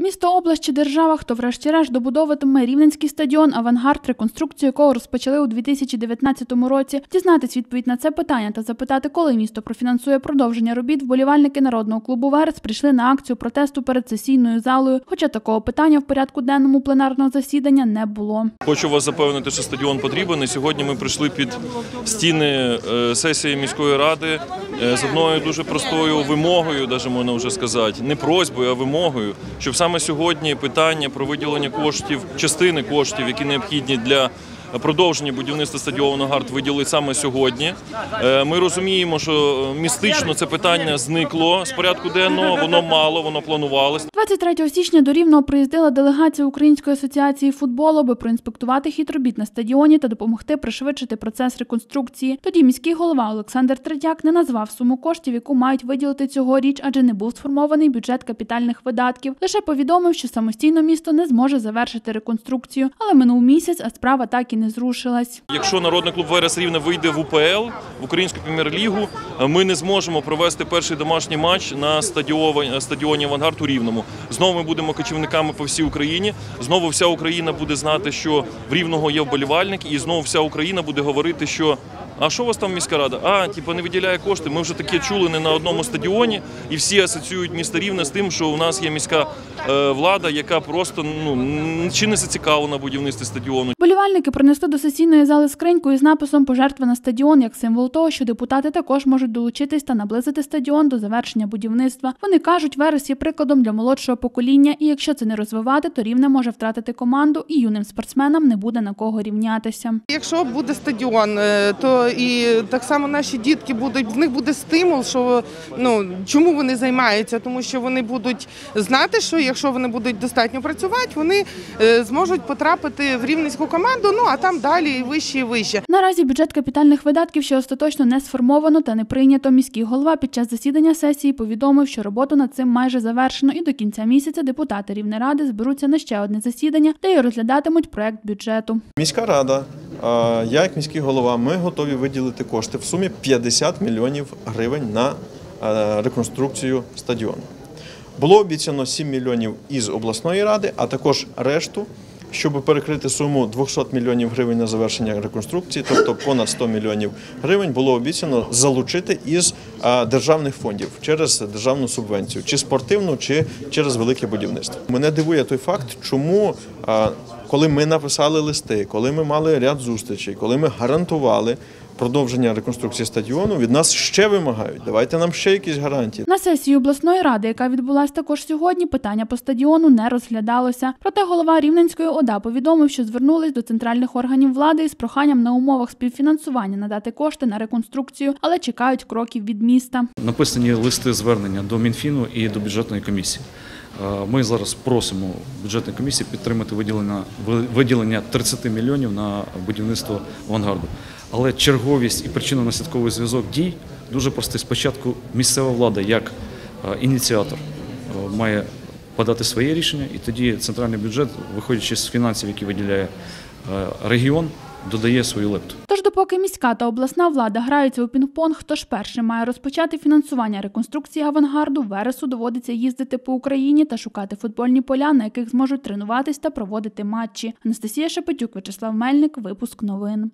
Місто, область чи держава, хто врешті-решт добудовуватиме рівненський стадіон Авангард, реконструкцію якого розпочали у 2019 році. Дізнатись відповідь на це питання та запитати, коли місто профінансує продовження робіт, вболівальники народного клубу Верес прийшли на акцію протесту перед сесійною залою. Хоча такого питання в порядку денному пленарного засідання не було. Хочу вас запевнити, що стадіон потрібен. Сьогодні ми прийшли під стіни е, сесії міської ради е, з одною дуже простою вимогою, навіть можна вже сказати, не просьбою, а вимогою, щоб саме сьогодні питання про виділення коштів, частини коштів, які необхідні для. Продовження будівництва стадіону Гард виділи саме сьогодні. Е, Ми розуміємо, що містично це питання зникло з порядку денного. Воно мало, воно планувалось. 23 січня до Рівного приїздила делегація Української асоціації футболу, аби проінспектувати хід робіт на стадіоні та допомогти пришвидшити процес реконструкції. Тоді міський голова Олександр Третяк не назвав суму коштів, яку мають виділити цьогоріч, адже не був сформований бюджет капітальних видатків. Лише повідомив, що самостійно місто не зможе завершити реконструкцію. Але минув місяць, а справа так і не зрушилась. Якщо народний клуб Верес Рівне вийде в УПЛ в українську прем'єр-лігу, ми не зможемо провести перший домашній матч на стадіоні, Авангард у Рівному. Знову ми будемо кочівниками по всій Україні. Знову вся Україна буде знати, що в Рівного є вболівальник, і знову вся Україна буде говорити, що. А що у вас там міська рада? А, типу, не виділяє кошти. Ми вже таке чули не на одному стадіоні, і всі асоціюють місто Рівне з тим, що у нас є міська е, влада, яка просто ну чи не зацікавлена будівництві стадіону. Болівальники принесли до сесійної зали скриньку із написом Пожертва на стадіон як символ того, що депутати також можуть долучитись та наблизити стадіон до завершення будівництва. Вони кажуть, Верес є прикладом для молодшого покоління, і якщо це не розвивати, то рівне може втратити команду, і юним спортсменам не буде на кого рівнятися. Якщо буде стадіон, е, то і так само наші дітки будуть в них буде стимул, що ну чому вони займаються, тому що вони будуть знати, що якщо вони будуть достатньо працювати, вони е, зможуть потрапити в рівненську команду. Ну а там далі і вище і вище. Наразі бюджет капітальних видатків ще остаточно не сформовано та не прийнято. Міський голова під час засідання сесії повідомив, що роботу над цим майже завершено, і до кінця місяця депутати Рівнеради зберуться на ще одне засідання, де й розглядатимуть проект бюджету. Міська рада, я як міський голова, ми готові виділити кошти в сумі 50 мільйонів гривень на е, реконструкцію стадіону. Було обіцяно 7 мільйонів із обласної ради, а також решту, щоб перекрити суму 200 мільйонів гривень на завершення реконструкції, тобто понад 100 мільйонів гривень, було обіцяно залучити із е, державних фондів через державну субвенцію, чи спортивну, чи через велике будівництво. Мене дивує той факт, чому. Коли ми написали листи, коли ми мали ряд зустрічей, коли ми гарантували продовження реконструкції стадіону, від нас ще вимагають. Давайте нам ще якісь гарантії. На сесії обласної ради, яка відбулася також сьогодні, питання по стадіону не розглядалося. Проте голова Рівненської ОДА повідомив, що звернулись до центральних органів влади із проханням на умовах співфінансування надати кошти на реконструкцію, але чекають кроків від міста. Написані листи звернення до Мінфіну і до бюджетної комісії. Е, Ми зараз просимо бюджетної комісії підтримати виділення, виділення 30 мільйонів на будівництво авангарду. Але черговість і причинно-наслідковий зв'язок дій дуже простий. Спочатку місцева влада як е, ініціатор е, має подати своє рішення, і тоді центральний бюджет, виходячи з фінансів, які виділяє регіон, додає свою лепту. Тож, допоки міська та обласна влада граються у пінг-понг, хто ж перший має розпочати фінансування реконструкції авангарду, вересу доводиться їздити по Україні та шукати футбольні поля, на яких зможуть тренуватись та проводити матчі. Анастасія Шепетюк, Вячеслав Мельник, випуск новин.